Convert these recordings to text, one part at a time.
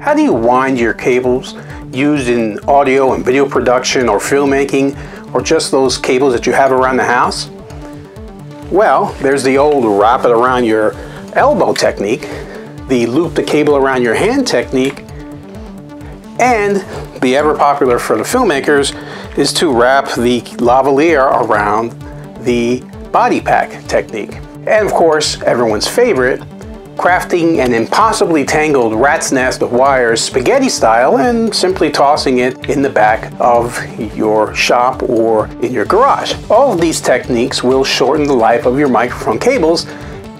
How do you wind your cables used in audio and video production or filmmaking or just those cables that you have around the house? Well, there's the old wrap it around your elbow technique, the loop the cable around your hand technique, and the ever popular for the filmmakers is to wrap the lavalier around the body pack technique. And of course, everyone's favorite, crafting an impossibly tangled rat's nest of wires spaghetti style and simply tossing it in the back of your shop or in your garage. All of these techniques will shorten the life of your microphone cables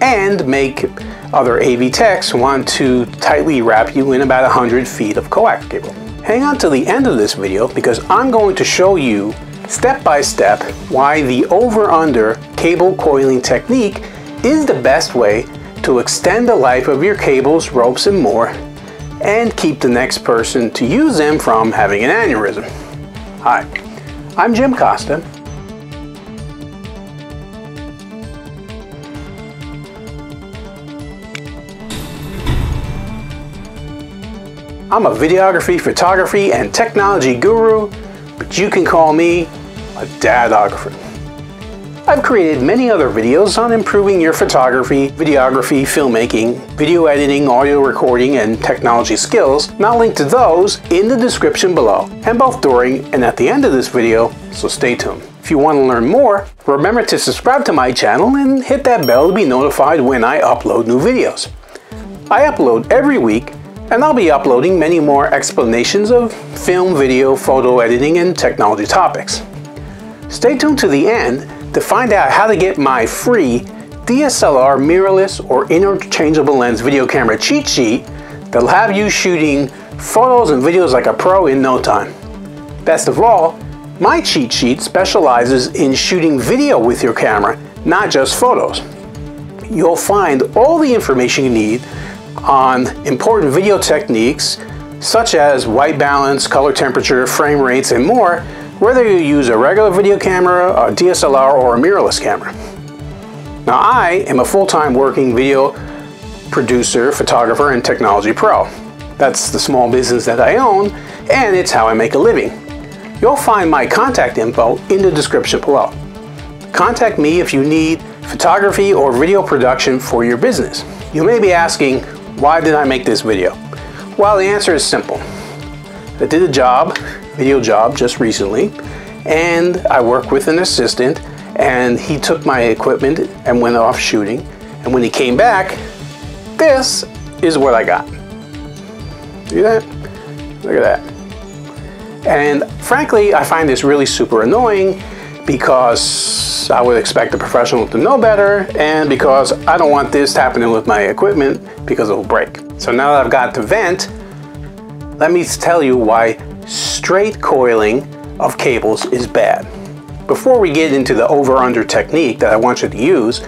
and make other AV techs want to tightly wrap you in about 100 feet of coax cable. Hang on to the end of this video because I'm going to show you step by step why the over-under cable coiling technique is the best way to extend the life of your cables, ropes, and more, and keep the next person to use them from having an aneurysm. Hi, I'm Jim Costa. I'm a videography, photography, and technology guru, but you can call me a dadographer. I've created many other videos on improving your photography, videography, filmmaking, video editing, audio recording, and technology skills, and I'll link to those in the description below, and both during and at the end of this video, so stay tuned. If you want to learn more, remember to subscribe to my channel and hit that bell to be notified when I upload new videos. I upload every week and I'll be uploading many more explanations of film, video, photo editing, and technology topics. Stay tuned to the end to find out how to get my free DSLR mirrorless or interchangeable lens video camera cheat sheet that'll have you shooting photos and videos like a pro in no time. Best of all, my cheat sheet specializes in shooting video with your camera, not just photos. You'll find all the information you need on important video techniques such as white balance, color temperature, frame rates, and more whether you use a regular video camera, a DSLR, or a mirrorless camera. Now I am a full-time working video producer, photographer, and technology pro. That's the small business that I own, and it's how I make a living. You'll find my contact info in the description below. Contact me if you need photography or video production for your business. You may be asking, why did I make this video? Well, the answer is simple. I did a job video job just recently, and I worked with an assistant, and he took my equipment and went off shooting. And when he came back, this is what I got. See that? Look at that. And frankly, I find this really super annoying because I would expect a professional to know better and because I don't want this happening with my equipment because it will break. So now that I've got to vent, let me tell you why straight coiling of cables is bad. Before we get into the over-under technique that I want you to use,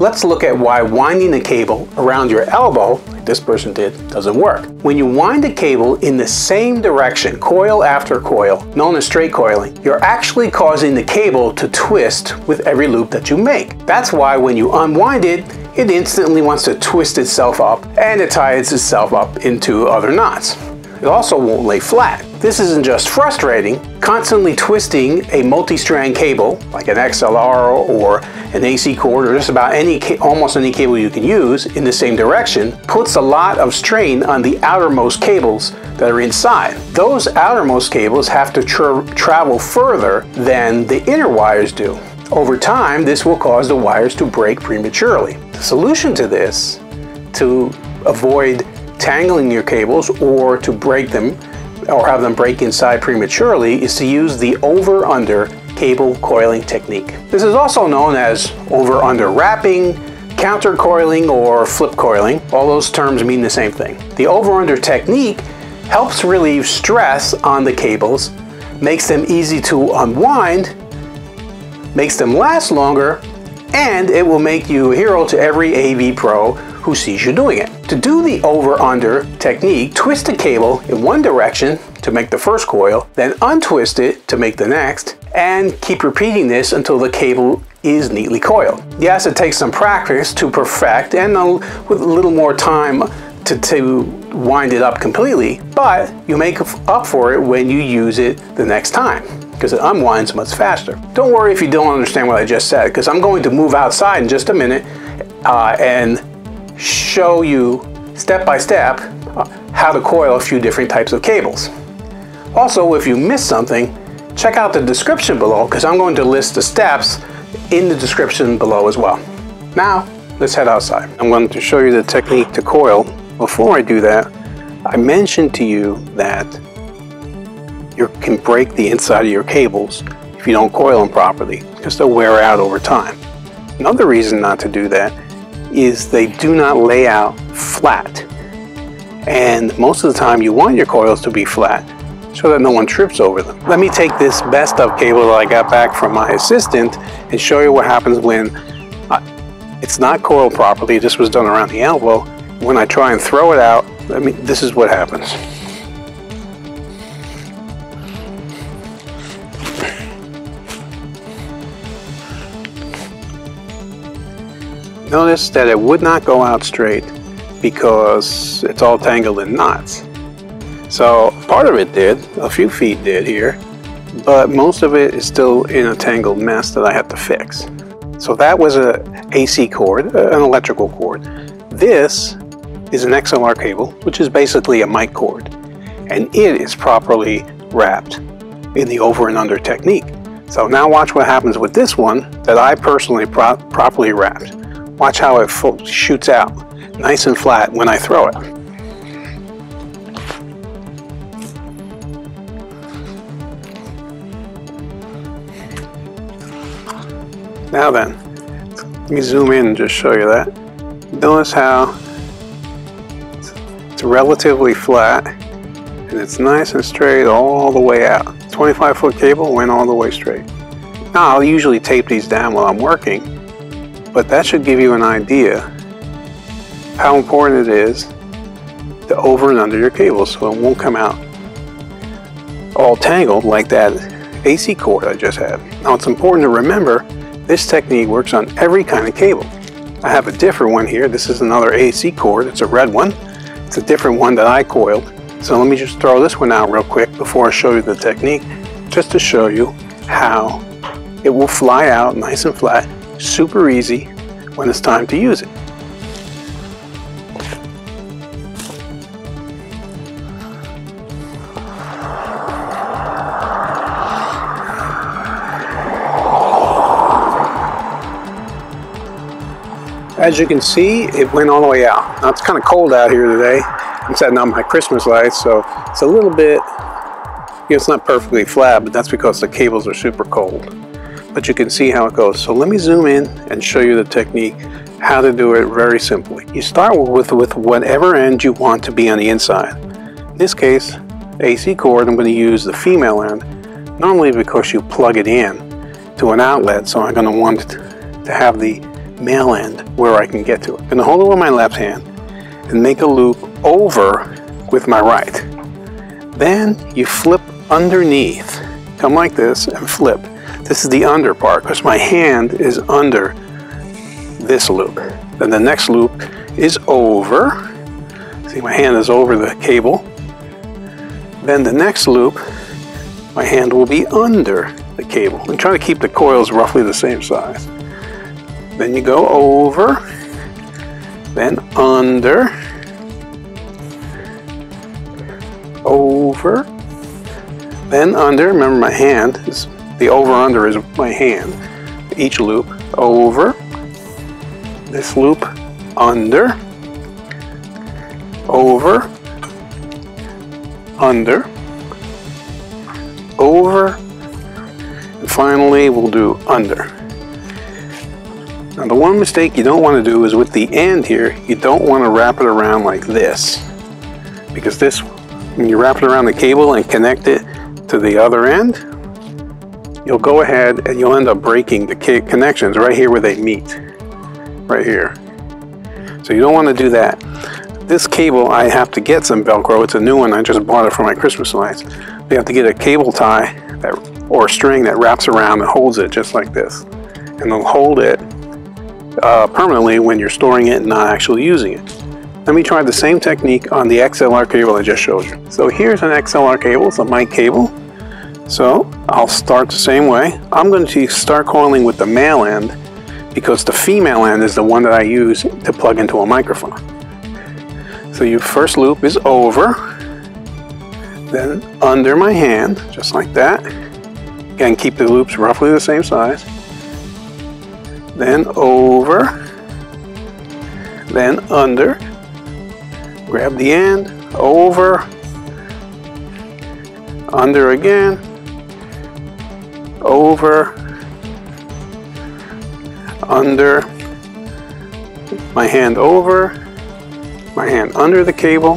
let's look at why winding the cable around your elbow, like this person did, doesn't work. When you wind a cable in the same direction, coil after coil, known as straight coiling, you're actually causing the cable to twist with every loop that you make. That's why when you unwind it, it instantly wants to twist itself up and it ties itself up into other knots. It also won't lay flat. This isn't just frustrating, constantly twisting a multi-strand cable, like an XLR or an AC cord or just about any, almost any cable you can use in the same direction, puts a lot of strain on the outermost cables that are inside. Those outermost cables have to tra travel further than the inner wires do. Over time, this will cause the wires to break prematurely. The solution to this, to avoid tangling your cables or to break them or have them break inside prematurely is to use the over-under cable coiling technique. This is also known as over-under wrapping, counter coiling, or flip coiling. All those terms mean the same thing. The over-under technique helps relieve stress on the cables, makes them easy to unwind, makes them last longer, and it will make you a hero to every AV pro who sees you doing it. To do the over-under technique, twist the cable in one direction to make the first coil, then untwist it to make the next, and keep repeating this until the cable is neatly coiled. Yes, it takes some practice to perfect and a, with a little more time to, to wind it up completely, but you make up for it when you use it the next time because it unwinds much faster. Don't worry if you don't understand what I just said because I'm going to move outside in just a minute uh, and show you step by step how to coil a few different types of cables. Also, if you missed something, check out the description below because I'm going to list the steps in the description below as well. Now, let's head outside. I'm going to show you the technique to coil. Before I do that, I mentioned to you that you can break the inside of your cables if you don't coil them properly because they'll wear out over time. Another reason not to do that is they do not lay out flat. And most of the time you want your coils to be flat so that no one trips over them. Let me take this best of cable that I got back from my assistant and show you what happens when it's not coiled properly. This was done around the elbow. When I try and throw it out, I mean, this is what happens. Notice that it would not go out straight because it's all tangled in knots. So part of it did, a few feet did here, but most of it is still in a tangled mess that I have to fix. So that was a AC cord, an electrical cord. This is an XLR cable, which is basically a mic cord, and it is properly wrapped in the over and under technique. So now watch what happens with this one that I personally pro properly wrapped. Watch how it shoots out, nice and flat when I throw it. Now then, let me zoom in and just show you that. Notice how it's relatively flat and it's nice and straight all the way out. 25 foot cable went all the way straight. Now I'll usually tape these down while I'm working, but that should give you an idea how important it is to over and under your cable so it won't come out all tangled like that AC cord I just had. Now it's important to remember this technique works on every kind of cable. I have a different one here. This is another AC cord. It's a red one. It's a different one that I coiled. So let me just throw this one out real quick before I show you the technique, just to show you how it will fly out nice and flat, super easy when it's time to use it. As you can see, it went all the way out. Now it's kind of cold out here today. I'm setting up my Christmas lights, so it's a little bit, you know, it's not perfectly flat, but that's because the cables are super cold. But you can see how it goes. So let me zoom in and show you the technique, how to do it very simply. You start with, with whatever end you want to be on the inside. In this case, AC cord, I'm going to use the female end, normally because you plug it in to an outlet, so I'm going to want to have the male end where I can get to it. I'm going to hold it with my left hand and make a loop over with my right. Then you flip underneath. Come like this and flip. This is the under part because my hand is under this loop. Then the next loop is over. See, my hand is over the cable. Then the next loop, my hand will be under the cable. And try to keep the coils roughly the same size. Then you go over, then under, over, then under. Remember my hand is the over under is my hand. Each loop over, this loop under, over, under, over, and finally we'll do under. Now the one mistake you don't want to do is with the end here, you don't want to wrap it around like this. Because this, when you wrap it around the cable and connect it to the other end, you'll go ahead and you'll end up breaking the connections right here where they meet. Right here. So you don't want to do that. This cable, I have to get some Velcro. It's a new one. I just bought it for my Christmas lights. You have to get a cable tie that, or a string that wraps around and holds it just like this. And it'll hold it uh, permanently when you're storing it and not actually using it. Let me try the same technique on the XLR cable I just showed you. So here's an XLR cable, it's a mic cable. So I'll start the same way. I'm going to start coiling with the male end because the female end is the one that I use to plug into a microphone. So your first loop is over, then under my hand, just like that. Again, keep the loops roughly the same size. Then over, then under, grab the end, over, under again, over, under, my hand over, my hand under the cable,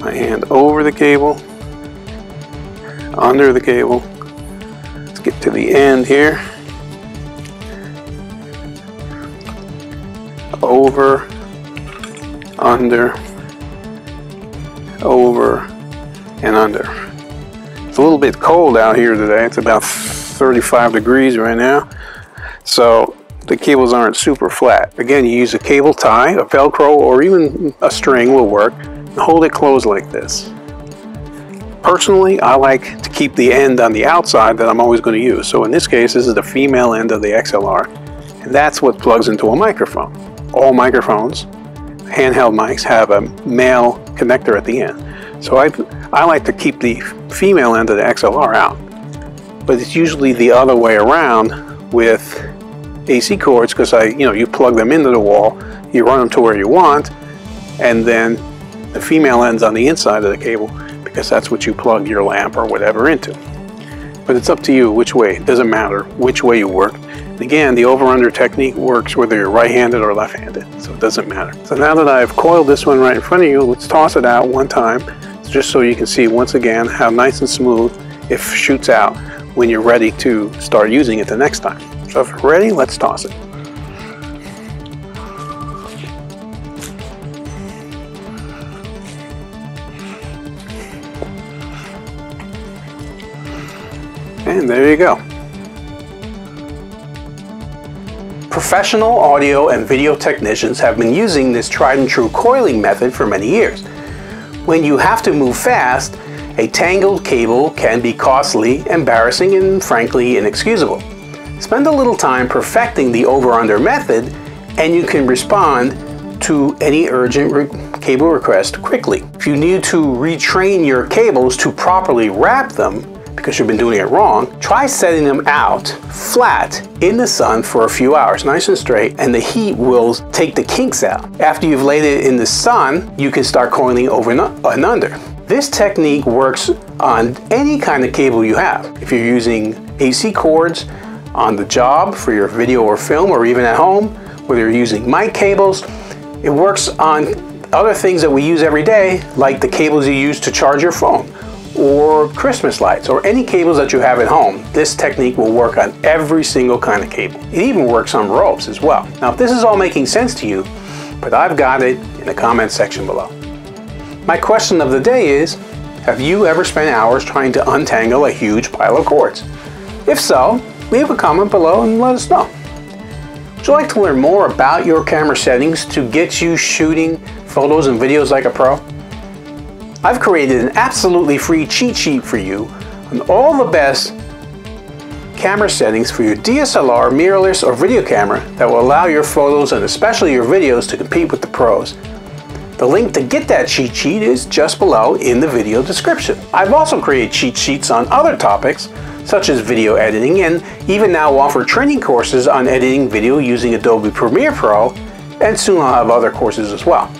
my hand over the cable, under the cable. Let's get to the end here. Over, under, over, and under. It's a little bit cold out here today. It's about 35 degrees right now. So the cables aren't super flat. Again, you use a cable tie, a Velcro, or even a string will work. Hold it closed like this. Personally, I like to keep the end on the outside that I'm always going to use. So in this case, this is the female end of the XLR, and that's what plugs into a microphone. All microphones, handheld mics, have a male connector at the end. So I, I like to keep the female end of the XLR out. But it's usually the other way around with AC cords because I, you know, you plug them into the wall, you run them to where you want, and then the female end's on the inside of the cable because that's what you plug your lamp or whatever into. But it's up to you which way. It doesn't matter which way you work. And again, the over-under technique works whether you're right-handed or left-handed, so it doesn't matter. So now that I've coiled this one right in front of you, let's toss it out one time just so you can see once again how nice and smooth it shoots out when you're ready to start using it the next time. So if you're ready, let's toss it. And there you go. Professional audio and video technicians have been using this tried and true coiling method for many years. When you have to move fast, a tangled cable can be costly, embarrassing, and frankly inexcusable. Spend a little time perfecting the over-under method and you can respond to any urgent re cable request quickly. If you need to retrain your cables to properly wrap them, because you've been doing it wrong, try setting them out flat in the sun for a few hours, nice and straight, and the heat will take the kinks out. After you've laid it in the sun, you can start coiling over and under. This technique works on any kind of cable you have. If you're using AC cords on the job for your video or film, or even at home, whether you're using mic cables, it works on other things that we use every day, like the cables you use to charge your phone or Christmas lights or any cables that you have at home. This technique will work on every single kind of cable. It even works on ropes as well. Now if this is all making sense to you, but I've got it in the comment section below. My question of the day is, have you ever spent hours trying to untangle a huge pile of cords? If so, leave a comment below and let us know. Would you like to learn more about your camera settings to get you shooting photos and videos like a pro? I've created an absolutely free cheat sheet for you on all the best camera settings for your DSLR, mirrorless, or video camera that will allow your photos and especially your videos to compete with the pros. The link to get that cheat sheet is just below in the video description. I've also created cheat sheets on other topics such as video editing and even now offer training courses on editing video using Adobe Premiere Pro and soon I'll have other courses as well.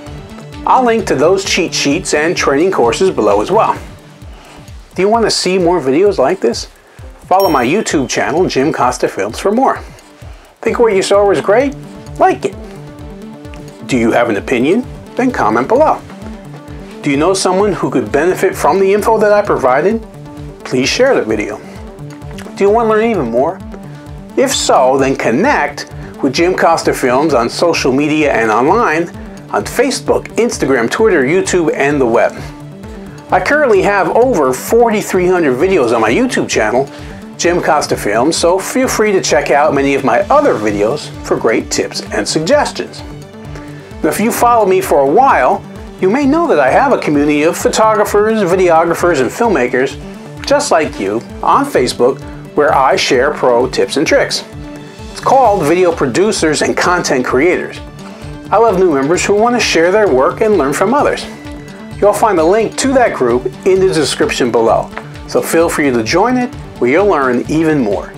I'll link to those cheat sheets and training courses below as well. Do you want to see more videos like this? Follow my YouTube channel, Jim Costa Films, for more. Think what you saw was great? Like it. Do you have an opinion? Then comment below. Do you know someone who could benefit from the info that I provided? Please share the video. Do you want to learn even more? If so, then connect with Jim Costa Films on social media and online on Facebook, Instagram, Twitter, YouTube, and the web. I currently have over 4,300 videos on my YouTube channel, Jim Costa Films, so feel free to check out many of my other videos for great tips and suggestions. Now, If you follow me for a while, you may know that I have a community of photographers, videographers, and filmmakers just like you on Facebook where I share pro tips and tricks. It's called Video Producers and Content Creators. I love new members who want to share their work and learn from others. You'll find a link to that group in the description below, so feel free to join it where you'll learn even more.